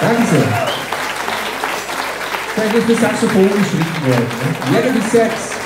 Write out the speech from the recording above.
Thank you, sir. Thank you for Let it be sex.